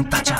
Contagiato. Contagiato.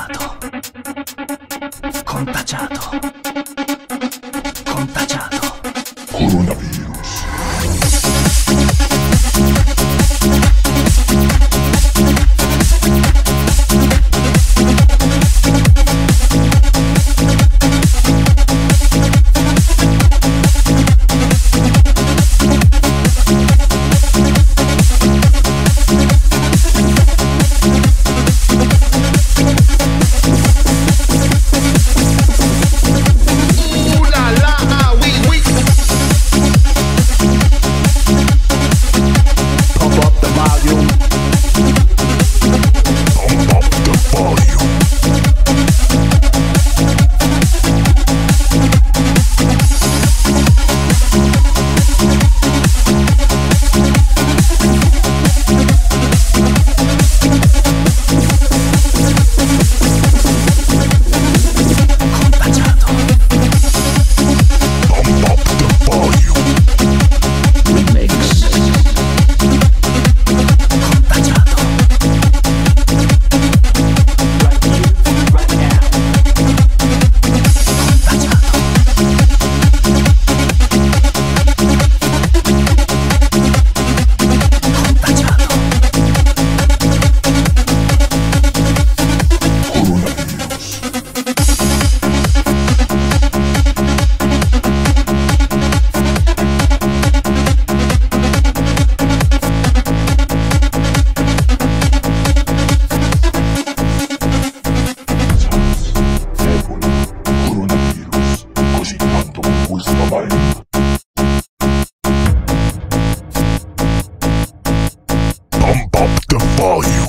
Bye-bye. Pump up the volume.